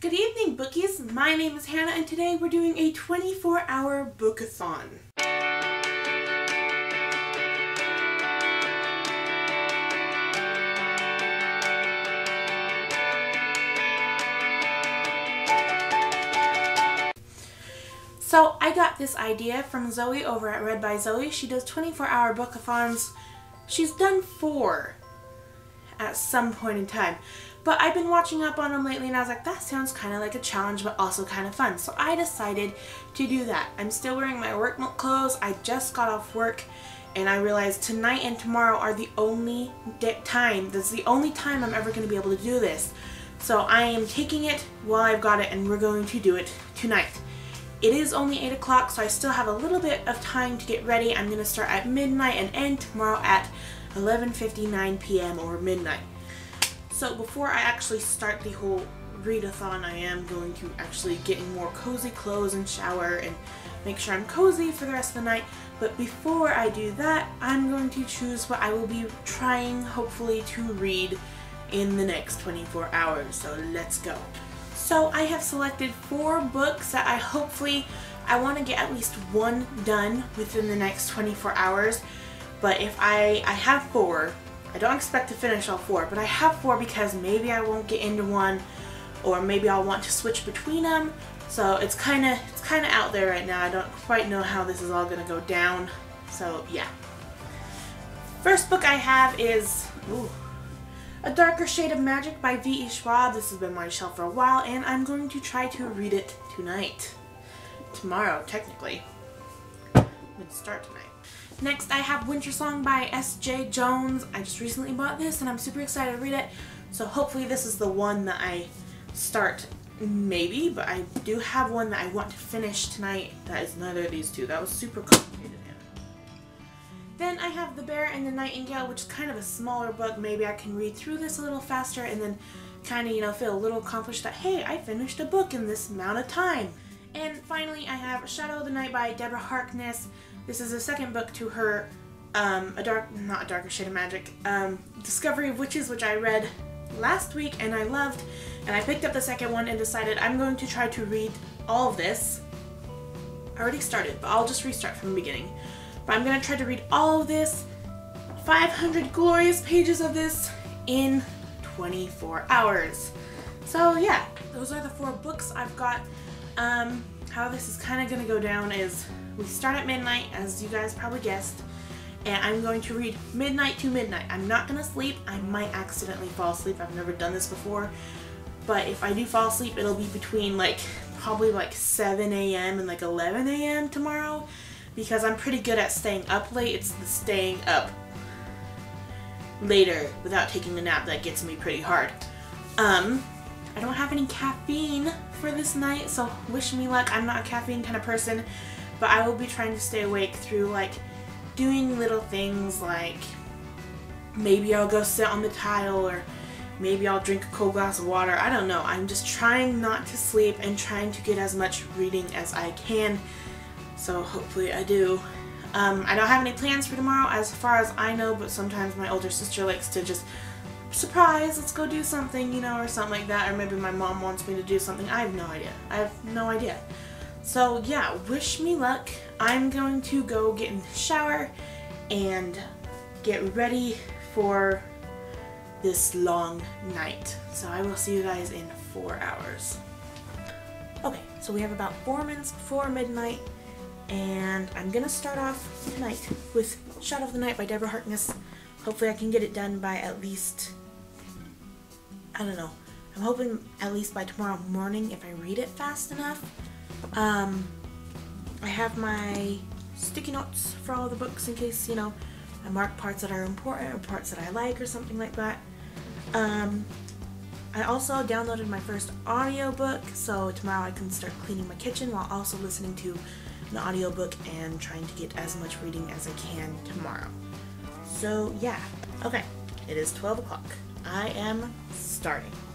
Good evening, bookies. My name is Hannah, and today we're doing a 24 hour bookathon. So I got this idea from Zoe over at Read by Zoe. She does 24 hour bookathons. She's done four at some point in time. But I've been watching up on them lately and I was like, that sounds kind of like a challenge but also kind of fun. So I decided to do that. I'm still wearing my work clothes. I just got off work and I realized tonight and tomorrow are the only time, that's the only time I'm ever going to be able to do this. So I am taking it while I've got it and we're going to do it tonight. It is only 8 o'clock so I still have a little bit of time to get ready. I'm going to start at midnight and end tomorrow at 11.59 p.m. or midnight. So before I actually start the whole readathon, I am going to actually get in more cozy clothes and shower and make sure I'm cozy for the rest of the night. But before I do that, I'm going to choose what I will be trying, hopefully, to read in the next 24 hours. So let's go. So I have selected four books that I hopefully, I want to get at least one done within the next 24 hours. But if I, I have four, I don't expect to finish all four, but I have four because maybe I won't get into one or maybe I'll want to switch between them. So it's kind of it's kind of out there right now. I don't quite know how this is all going to go down. So yeah. First book I have is ooh, A Darker Shade of Magic by V.E. Schwab. This has been on my shelf for a while and I'm going to try to read it tonight. Tomorrow, technically. I'm going to start tonight. Next I have Winter Song by S. Jae-Jones. I just recently bought this and I'm super excited to read it. So hopefully this is the one that I start maybe, but I do have one that I want to finish tonight that is neither of these two. That was super complicated. Then I have The Bear and the Nightingale, which is kind of a smaller book. Maybe I can read through this a little faster and then kind of, you know, feel a little accomplished that, hey, I finished a book in this amount of time. And finally, I have Shadow of the Night by Deborah Harkness. This is the second book to her, um, a dark, not a darker shade of magic, um, Discovery of Witches, which I read last week and I loved. And I picked up the second one and decided I'm going to try to read all of this. I already started, but I'll just restart from the beginning. But I'm going to try to read all of this, 500 glorious pages of this, in 24 hours. So yeah, those are the four books I've got. Um, how this is kind of going to go down is we start at midnight, as you guys probably guessed, and I'm going to read midnight to midnight. I'm not going to sleep. I might accidentally fall asleep. I've never done this before. But if I do fall asleep, it'll be between like probably like 7 a.m. and like 11 a.m. tomorrow because I'm pretty good at staying up late. It's the staying up later without taking a nap that gets me pretty hard. Um, I don't have any caffeine for this night, so wish me luck. I'm not a caffeine kind of person but I will be trying to stay awake through like doing little things like maybe I'll go sit on the tile or maybe I'll drink a cold glass of water. I don't know. I'm just trying not to sleep and trying to get as much reading as I can. So hopefully I do. Um, I don't have any plans for tomorrow as far as I know, but sometimes my older sister likes to just surprise, let's go do something, you know, or something like that. Or maybe my mom wants me to do something. I have no idea. I have no idea. So yeah, wish me luck. I'm going to go get in the shower and get ready for this long night. So I will see you guys in four hours. Okay, so we have about four minutes before midnight and I'm gonna start off tonight with Shadow of the Night by Deborah Harkness. Hopefully I can get it done by at least, I don't know, I'm hoping at least by tomorrow morning if I read it fast enough. Um, I have my sticky notes for all the books in case, you know, I mark parts that are important or parts that I like or something like that. Um, I also downloaded my first audiobook, so tomorrow I can start cleaning my kitchen while also listening to an audiobook and trying to get as much reading as I can tomorrow. So yeah, okay, it is 12 o'clock. I am starting.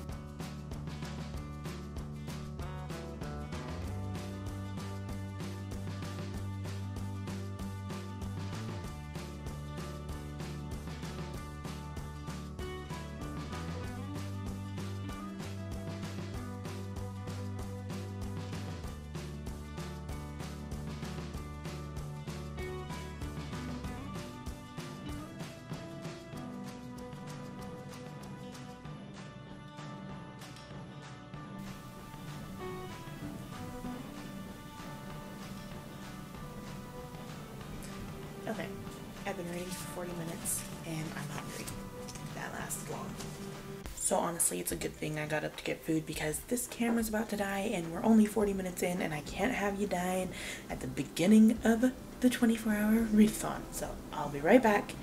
So honestly, it's a good thing I got up to get food because this camera's about to die and we're only 40 minutes in and I can't have you dying at the beginning of the 24 hour readathon. So I'll be right back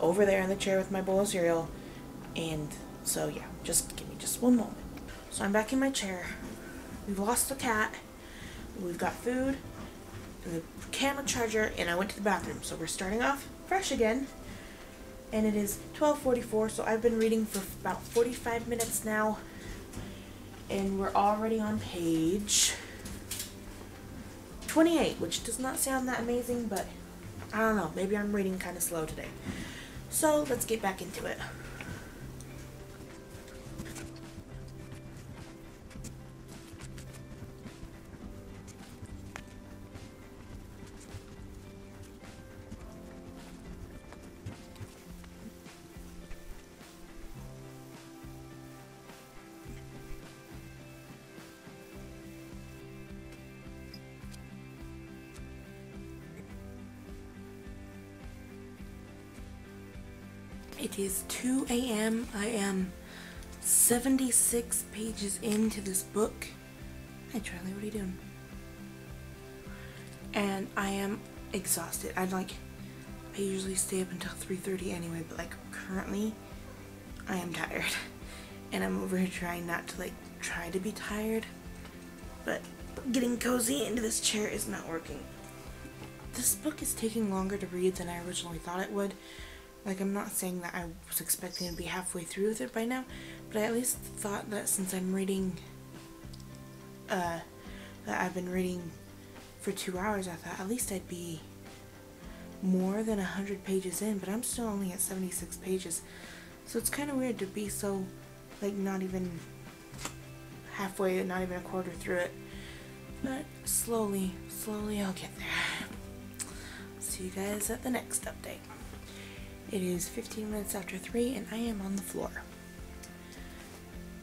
over there in the chair with my bowl of cereal. And so yeah, just give me just one moment. So I'm back in my chair. We've lost the cat. We've got food, the camera charger, and I went to the bathroom. So we're starting off fresh again and it is 12:44 so I've been reading for about 45 minutes now. And we're already on page 28 which does not sound that amazing but I don't know maybe I'm reading kind of slow today. So let's get back into it It is 2 a.m. I am 76 pages into this book. Hi Charlie, what are you doing? And I am exhausted. I like I usually stay up until 3:30 anyway, but like currently I am tired. And I'm over here trying not to like try to be tired, but getting cozy into this chair is not working. This book is taking longer to read than I originally thought it would. Like, I'm not saying that I was expecting to be halfway through with it by now, but I at least thought that since I'm reading, uh, that I've been reading for two hours, I thought at least I'd be more than 100 pages in, but I'm still only at 76 pages. So it's kind of weird to be so, like, not even halfway, not even a quarter through it. But slowly, slowly I'll get there. See you guys at the next update. It is 15 minutes after 3 and I am on the floor.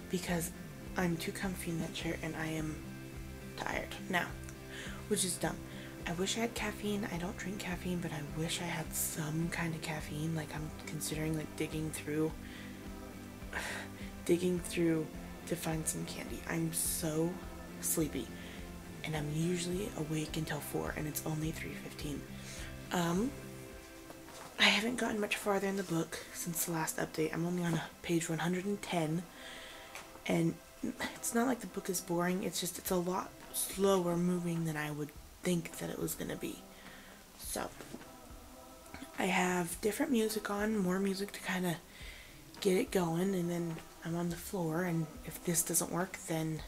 Because I'm too comfy in that chair and I am tired now. Which is dumb. I wish I had caffeine. I don't drink caffeine, but I wish I had some kind of caffeine. Like I'm considering like digging through digging through to find some candy. I'm so sleepy. And I'm usually awake until 4 and it's only 3.15. Um, I haven't gotten much farther in the book since the last update. I'm only on page 110 and it's not like the book is boring, it's just it's a lot slower moving than I would think that it was going to be. So, I have different music on, more music to kind of get it going, and then I'm on the floor, and if this doesn't work, then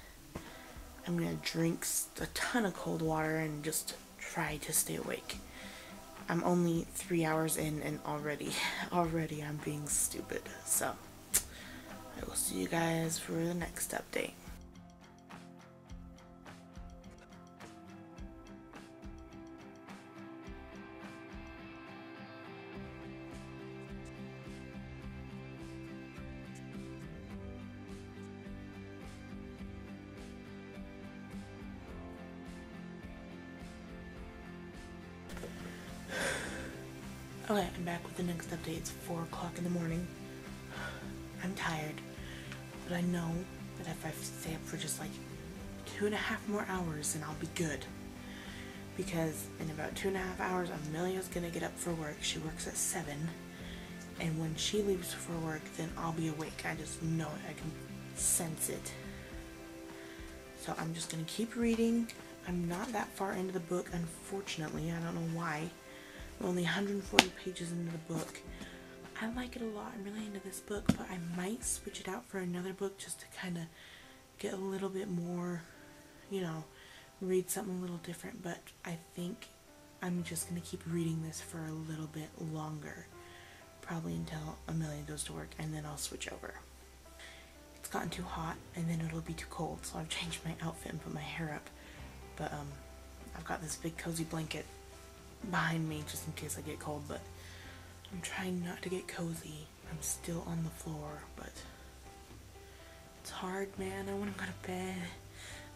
I'm going to drink a ton of cold water and just try to stay awake. I'm only three hours in and already, already I'm being stupid. So, I will see you guys for the next update. Okay, I'm back with the next update. It's 4 o'clock in the morning. I'm tired, but I know that if I stay up for just like two and a half more hours, then I'll be good. Because in about two and a half hours, Amelia's gonna get up for work. She works at 7. And when she leaves for work, then I'll be awake. I just know it. I can sense it. So I'm just gonna keep reading. I'm not that far into the book, unfortunately. I don't know why. Only 140 pages into the book. I like it a lot. I'm really into this book, but I might switch it out for another book just to kind of get a little bit more, you know, read something a little different. But I think I'm just going to keep reading this for a little bit longer. Probably until Amelia goes to work, and then I'll switch over. It's gotten too hot, and then it'll be too cold, so I've changed my outfit and put my hair up. But, um, I've got this big cozy blanket behind me just in case I get cold, but I'm trying not to get cozy. I'm still on the floor, but it's hard, man. I want to go to bed.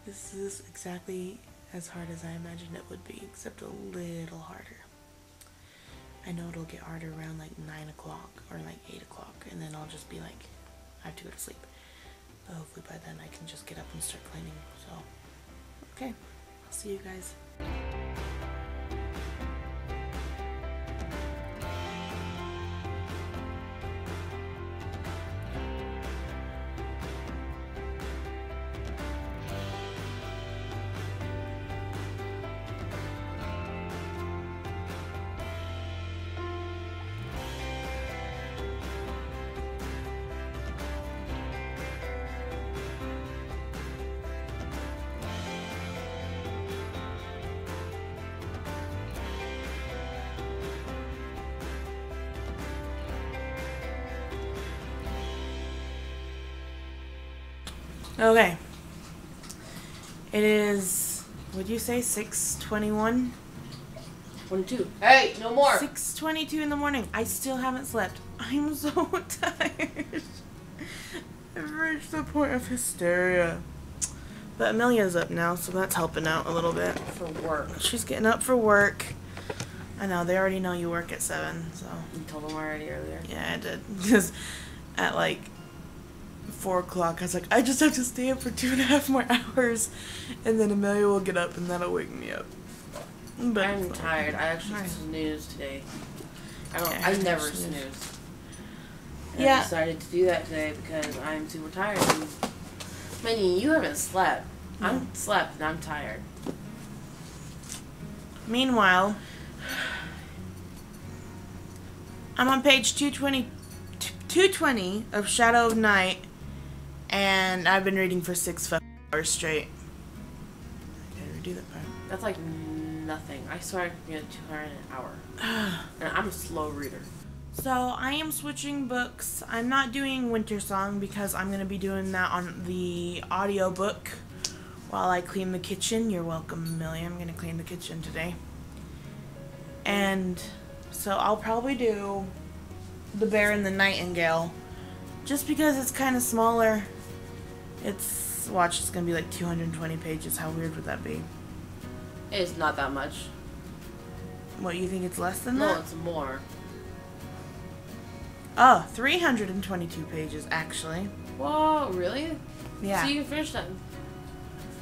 This is exactly as hard as I imagined it would be, except a little harder. I know it'll get harder around like 9 o'clock or like 8 o'clock, and then I'll just be like, I have to go to sleep. But hopefully by then I can just get up and start cleaning. So, okay, I'll see you guys. Okay. It is. Would you say six twenty-one? One, two. Hey, no more. Six twenty-two in the morning. I still haven't slept. I'm so tired. I've reached the point of hysteria. But Amelia's up now, so that's helping out a little bit. For work. She's getting up for work. I know they already know you work at seven, so You told them already earlier. yeah, I did. Because at like four o'clock, I was like, I just have to stay up for two and a half more hours, and then Amelia will get up, and that'll wake me up. But I'm tired. I actually Alright. snoozed today. I don't. Yeah, I I never snooze. snooze. And Yeah. I decided to do that today because I'm super tired. And, Minnie, you haven't slept. I'm slept and I'm tired. Meanwhile, I'm on page 220, 220 of Shadow of Night, and I've been reading for six hours straight. I gotta redo that part. That's like nothing. I swear I can get 200 an hour. and I'm a slow reader. So I am switching books. I'm not doing Winter Song because I'm gonna be doing that on the audiobook while I clean the kitchen. You're welcome, Millie. I'm gonna clean the kitchen today. And so I'll probably do The Bear and the Nightingale just because it's kind of smaller. It's watch, it's gonna be like 220 pages. How weird would that be? It's not that much. What you think it's less than No, that? No, it's more. Oh, 322 pages actually. Whoa, really? Yeah. So you finished that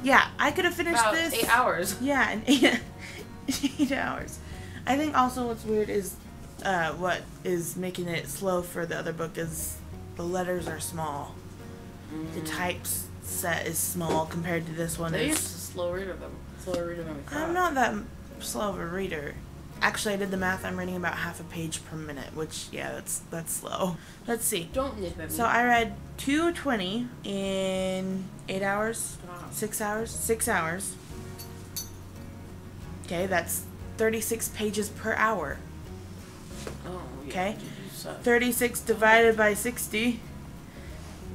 Yeah, I could have finished about this. eight hours. Yeah, in eight, eight hours. I think also what's weird is uh, what is making it slow for the other book is the letters are small. The types set is small compared to this one. They used to slow reader them. Slow reader than we thought. I'm not that slow of a reader. Actually, I did the math. I'm reading about half a page per minute, which yeah, that's that's slow. Let's see. Don't nip at me. So I read 220 in eight hours. Six hours? Six hours. Okay, that's 36 pages per hour. Oh, yeah, Okay. you 36 divided by 60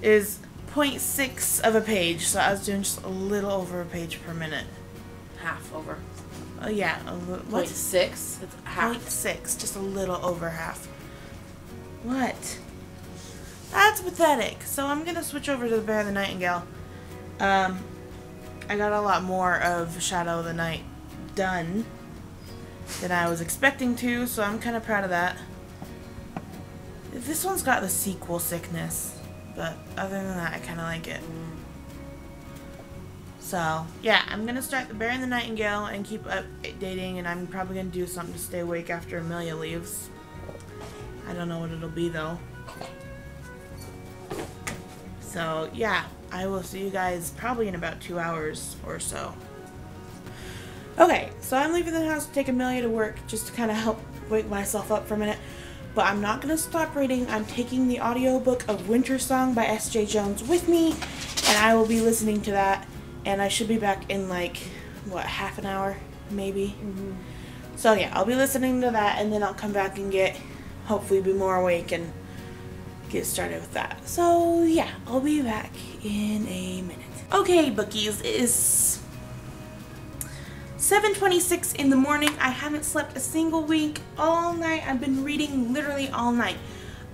is 0.6 of a page. So I was doing just a little over a page per minute. Half over. Oh, yeah. A what? six. It's half. 0.6. Just a little over half. What? That's pathetic. So I'm going to switch over to The Bear and the Nightingale. Um, I got a lot more of Shadow of the Night done than I was expecting to, so I'm kind of proud of that. This one's got the sequel sickness, but other than that, I kind of like it. So, yeah, I'm going to start The Bear and the Nightingale and keep updating, and I'm probably going to do something to stay awake after Amelia leaves. I don't know what it'll be, though. So, yeah, I will see you guys probably in about two hours or so. Okay, so I'm leaving the house to take Amelia to work just to kind of help wake myself up for a minute. But I'm not going to stop reading. I'm taking the audiobook of Winter Song by S. Jae-Jones with me, and I will be listening to that. And I should be back in like, what, half an hour, maybe? Mm-hmm. So, yeah, I'll be listening to that, and then I'll come back and get, hopefully, be more awake and get started with that. So, yeah, I'll be back in a minute. Okay, bookies, it is 7:26 in the morning. I haven't slept a single week all night. I've been reading literally all night.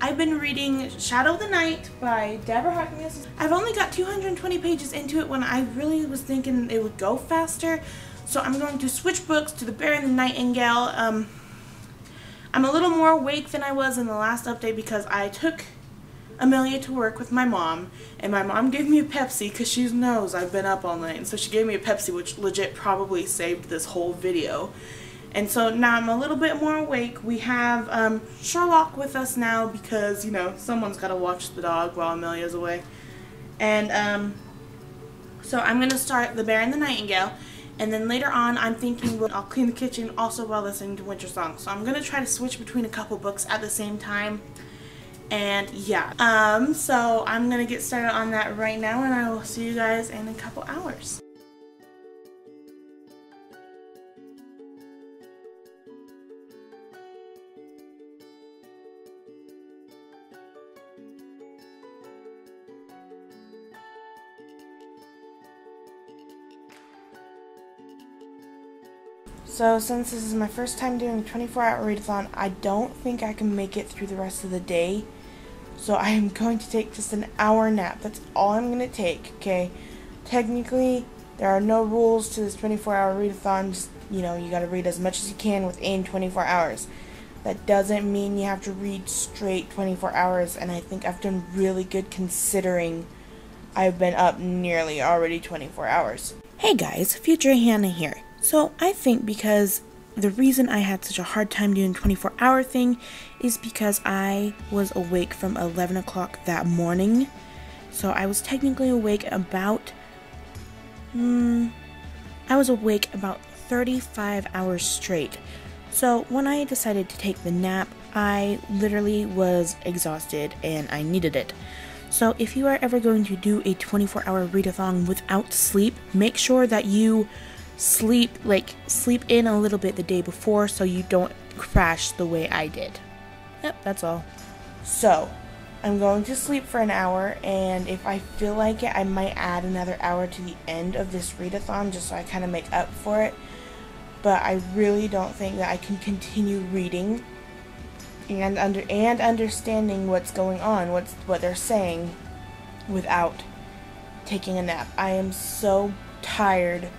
I've been reading Shadow of the Night by Deborah Harkness. I've only got 220 pages into it when I really was thinking it would go faster. So I'm going to switch books to The Bear and the Nightingale. Um, I'm a little more awake than I was in the last update because I took Amelia to work with my mom, and my mom gave me a Pepsi because she knows I've been up all night, and so she gave me a Pepsi, which legit probably saved this whole video. And so now I'm a little bit more awake. We have um, Sherlock with us now because, you know, someone's got to watch the dog while Amelia's away. And um, so I'm going to start The Bear and the Nightingale. And then later on, I'm thinking I'll clean the kitchen also while listening to Winter Song. So I'm going to try to switch between a couple books at the same time. And yeah, um, so I'm to get started on that right now and I will see you guys in a couple hours. So since this is my first time doing a 24 hour readathon, I don't think I can make it through the rest of the day. So I am going to take just an hour nap. That's all I'm going to take, okay? Technically, there are no rules to this 24 hour readathon. Just, you know, you got to read as much as you can within 24 hours. That doesn't mean you have to read straight 24 hours, and I think I've done really good considering I've been up nearly already 24 hours. Hey guys, Future Hannah here. So I think because the reason I had such a hard time doing 24 hour thing is because I was awake from 11 o'clock that morning. So I was technically awake about, hmm, I was awake about 35 hours straight. So when I decided to take the nap, I literally was exhausted and I needed it. So if you are ever going to do a 24 hour readathon without sleep, make sure that you sleep like sleep in a little bit the day before so you don't crash the way I did. Yep, that's all. So, I'm going to sleep for an hour and if I feel like it, I might add another hour to the end of this readathon just so I kind of make up for it. But I really don't think that I can continue reading and under and understanding what's going on, what's what they're saying without taking a nap. I am so tired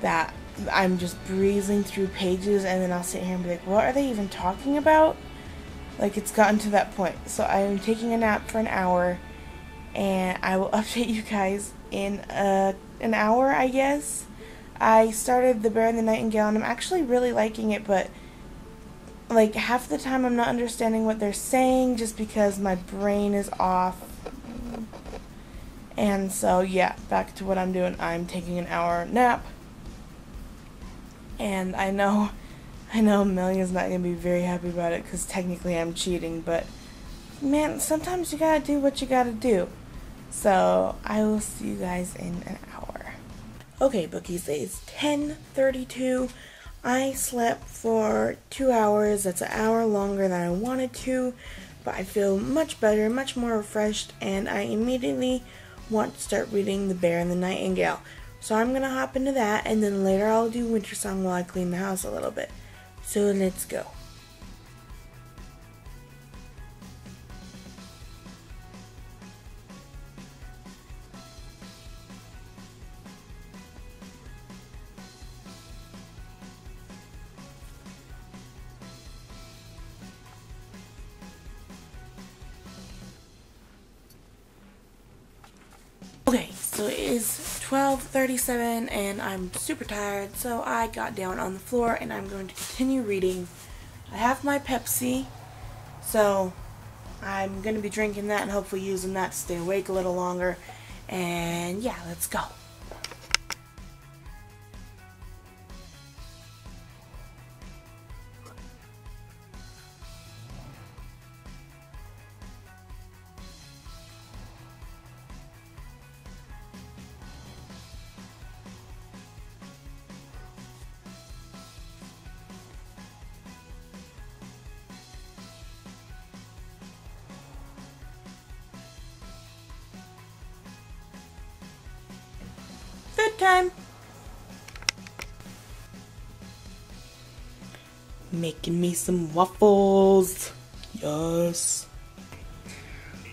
that I'm just breezing through pages and then I'll sit here and be like, what are they even talking about? Like, it's gotten to that point. So I'm taking a nap for an hour and I will update you guys in an hour, I guess. I started The Bear and the Nightingale and I'm actually really liking it, but like half the time I'm not understanding what they're saying just because my brain is off. And so, yeah, back to what I'm doing. I'm taking an hour nap and I know, I know Amelia's not gonna be very happy about it because technically I'm cheating, but man, sometimes you gotta do what you gotta do. So I will see you guys in an hour. Okay, bookies, it's 10:32. I slept for two hours. That's an hour longer than I wanted to, but I feel much better, much more refreshed, and I immediately want to start reading The Bear and the Nightingale. So I'm going to hop into that and then later I'll do Winter Song while I clean the house a little bit. So let's go. 12.37 and I'm super tired, so I got down on the floor and I'm going to continue reading. I have my Pepsi, so I'm going to be drinking that and hopefully using that to stay awake a little longer. And yeah, let's go. Time. Making me some waffles. Yes.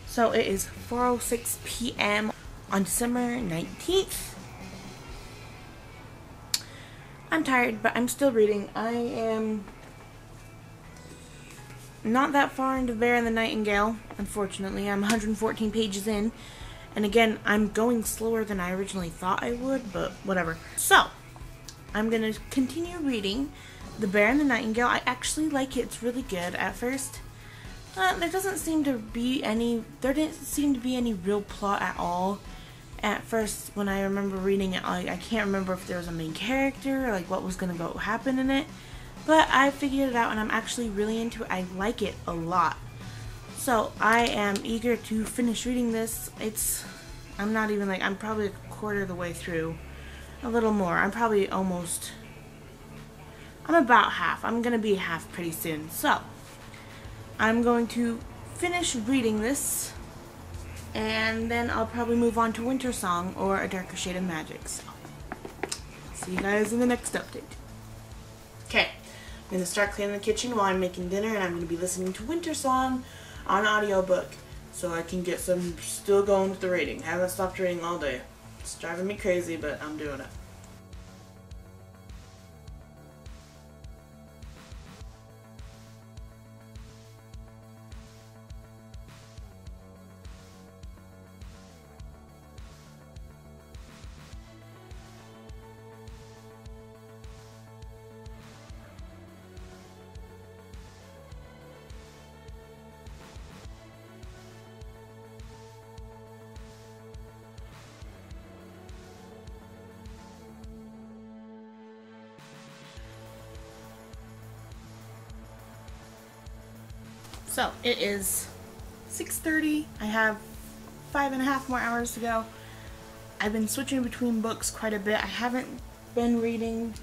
So it is 4.06 p.m. on December 19th. I'm tired, but I'm still reading. I am not that far into Bear and the Nightingale, unfortunately. I'm 114 pages in. And again, I'm going slower than I originally thought I would, but whatever. So, I'm going to continue reading The Bear and the Nightingale. I actually like it. It's really good at first. Uh, there doesn't seem to be any, there didn't seem to be any real plot at all. At first, when I remember reading it, I, I can't remember if there was a main character, or like what was going to go happen in it. But I figured it out and I'm actually really into it. I like it a lot. So I am eager to finish reading this. It's, I'm not even like, I'm probably a quarter of the way through. A little more. I'm probably almost, I'm about half. I'm going to be half pretty soon. So, I'm going to finish reading this and then I'll probably move on to Winter Song or A Darker Shade of Magic. So, see you guys in the next update. Okay, I'm going to start cleaning the kitchen while I'm making dinner and I'm going to be listening to Winter Song on audiobook so I can get some still going with the reading. Haven't stopped reading all day. It's driving me crazy, but I'm doing it. So it is 6.30. I have five and a half more hours to go. I've been switching between books quite a bit. I haven't been reading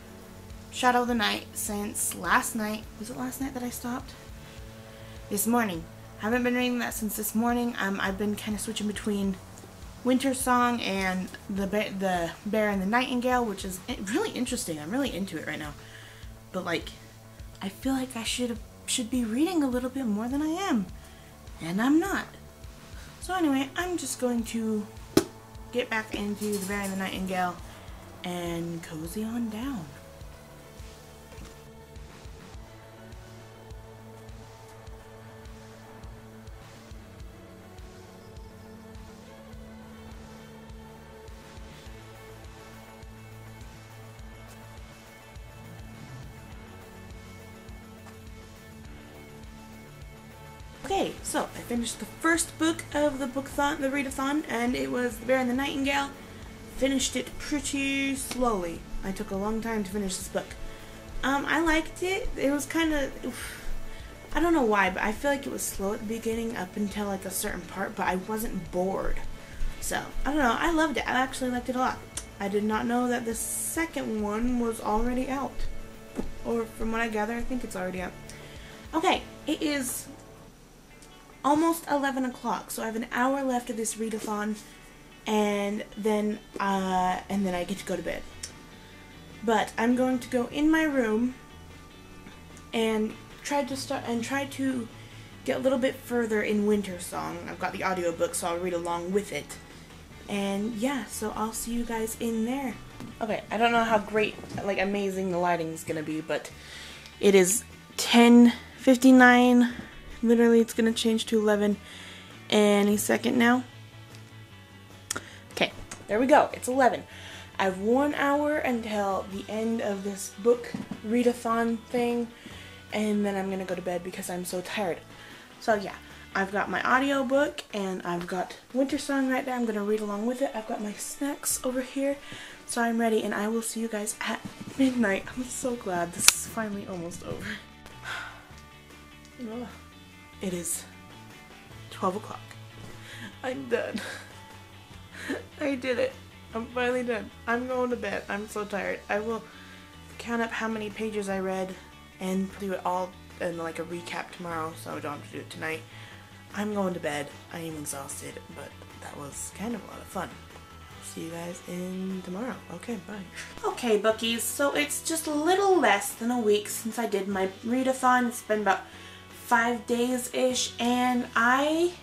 Shadow of the Night since last night. Was it last night that I stopped? This morning. I haven't been reading that since this morning. Um, I've been kind of switching between Winter Song and the the Bear and the Nightingale, which is really interesting. I'm really into it right now. But like, I feel like I should have should be reading a little bit more than I am. And I'm not. So anyway, I'm just going to get back into The Bear and the Nightingale and cozy on down. Finished the first book of the book bookthon, the readathon, and it was The Bear and the Nightingale. Finished it pretty slowly. I took a long time to finish this book. Um, I liked it. It was kind of, I don't know why, but I feel like it was slow at the beginning up until like a certain part, but I wasn't bored. So, I don't know. I loved it. I actually liked it a lot. I did not know that the second one was already out. Or from what I gather, I think it's already out. Okay, it is almost 11 o'clock, so I have an hour left of this readathon, and then, uh, and then I get to go to bed. But I'm going to go in my room and try to start, and try to get a little bit further in Winter Song. I've got the audiobook, so I'll read along with it. And yeah, so I'll see you guys in there. Okay, I don't know how great, like amazing the lighting's gonna be, but it is 10.59 Literally, it's going to change to 11 any second now. Okay, there we go. It's 11. I have one hour until the end of this book readathon thing, and then I'm going to go to bed because I'm so tired. So yeah, I've got my audiobook and I've got Winter Song right there. I'm going to read along with it. I've got my snacks over here. So I'm ready and I will see you guys at midnight. I'm so glad this is finally almost over. It is 12 o'clock. I'm done. I did it. I'm finally done. I'm going to bed. I'm so tired. I will count up how many pages I read and do it all in like a recap tomorrow so I don't have to do it tonight. I'm going to bed. I am exhausted, but that was kind of a lot of fun. See you guys in tomorrow. Okay, bye. Okay, bookies, so it's just a little less than a week since I did my readathon. It's been about five days-ish and I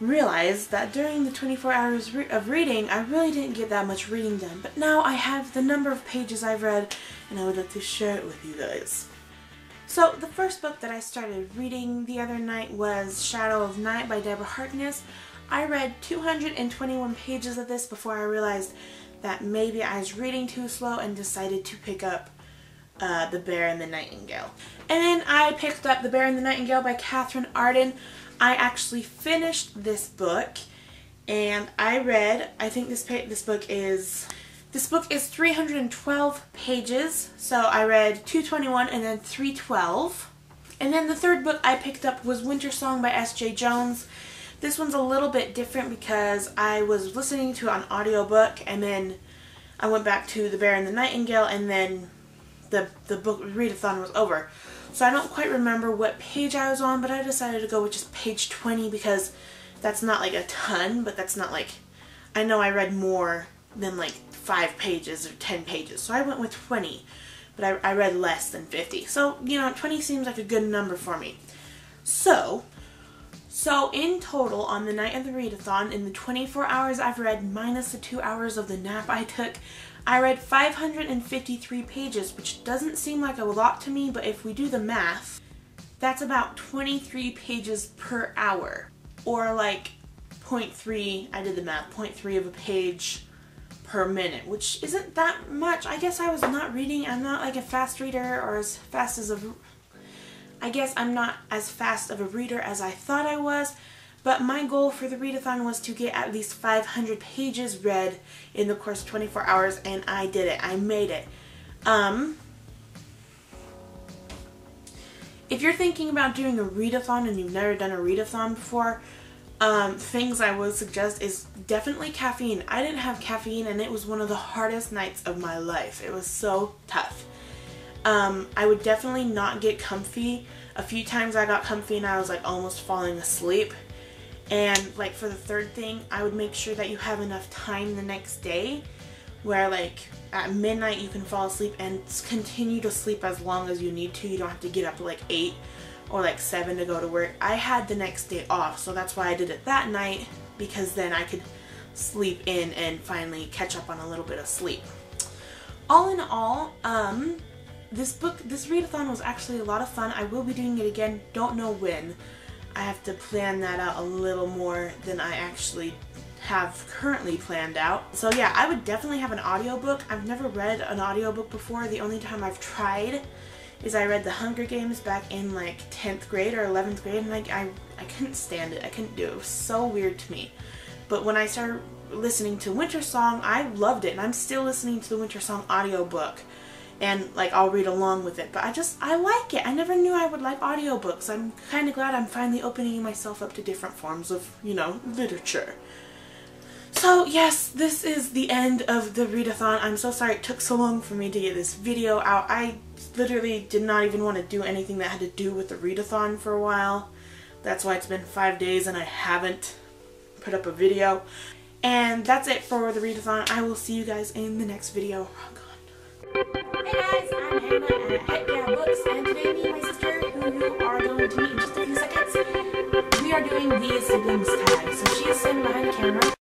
realized that during the 24 hours re of reading I really didn't get that much reading done but now I have the number of pages I've read and I would like to share it with you guys. So the first book that I started reading the other night was Shadow of Night by Deborah Harkness. I read 221 pages of this before I realized that maybe I was reading too slow and decided to pick up uh, The Bear and the Nightingale. And then I picked up The Bear and the Nightingale by Katherine Arden. I actually finished this book and I read, I think this this book is this book is 312 pages, so I read 221 and then 312. And then the third book I picked up was Winter Song by S. Jae-Jones. This one's a little bit different because I was listening to an audiobook and then I went back to The Bear and the Nightingale and then the, the book readathon was over. So I don't quite remember what page I was on, but I decided to go with just page 20 because that's not like a ton, but that's not like, I know I read more than like five pages or 10 pages. So I went with 20, but I, I read less than 50. So, you know, 20 seems like a good number for me. So, so in total, on the night of the readathon, in the 24 hours I've read, minus the two hours of the nap I took, I read 553 pages, which doesn't seem like a lot to me, but if we do the math, that's about 23 pages per hour. Or like 0.3, I did the math, 0.3 of a page per minute, which isn't that much. I guess I was not reading. I'm not like a fast reader or as fast as a... I guess I'm not as fast of a reader as I thought I was, but my goal for the readathon was to get at least 500 pages read in the course of 24 hours, and I did it. I made it. Um, if you're thinking about doing a readathon and you've never done a readathon before, um, things I would suggest is definitely caffeine. I didn't have caffeine and it was one of the hardest nights of my life. It was so tough. Um, I would definitely not get comfy. A few times I got comfy and I was like almost falling asleep. And like for the third thing, I would make sure that you have enough time the next day where like at midnight you can fall asleep and continue to sleep as long as you need to. You don't have to get up to like 8 or like 7 to go to work. I had the next day off, so that's why I did it that night because then I could sleep in and finally catch up on a little bit of sleep. All in all, um, this book, this readathon was actually a lot of fun. I will be doing it again, don't know when. I have to plan that out a little more than I actually have currently planned out. So yeah, I would definitely have an audiobook. I've never read an audiobook before. The only time I've tried is I read The Hunger Games back in like 10th grade or 11th grade and like I, I couldn't stand it. I couldn't do it. It was so weird to me. But when I started listening to Winter Song, I loved it and I'm still listening to the Winter Song audiobook and like I'll read along with it. But I just, I like it. I never knew I would like audiobooks. I'm kind of glad I'm finally opening myself up to different forms of, you know, literature. So yes, this is the end of the readathon. I'm so sorry it took so long for me to get this video out. I literally did not even want to do anything that had to do with the readathon for a while. That's why it's been five days and I haven't put up a video. And that's it for the readathon. I will see you guys in the next video. Hey guys, I'm Hannah at Heck Yeah Books, and today me and my sister, who you are going to meet in just a few seconds, we are doing the siblings tag. So she's sitting behind the camera.